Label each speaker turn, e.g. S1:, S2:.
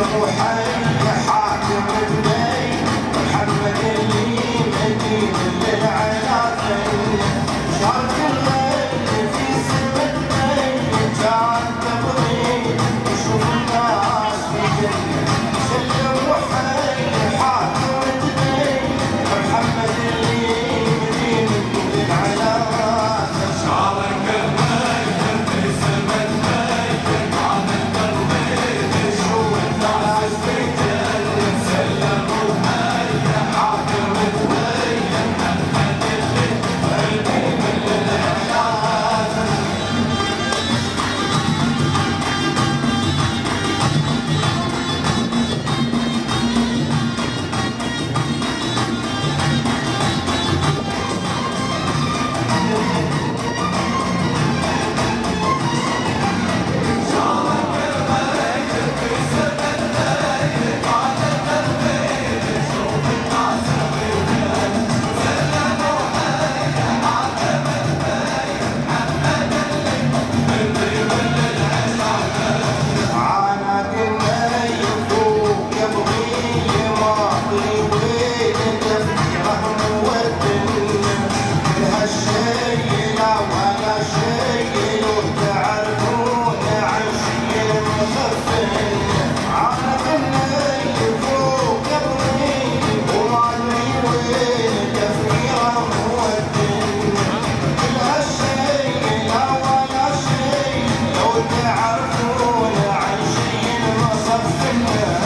S1: وحياتي قدامي محمد اللي مدينه Yeah.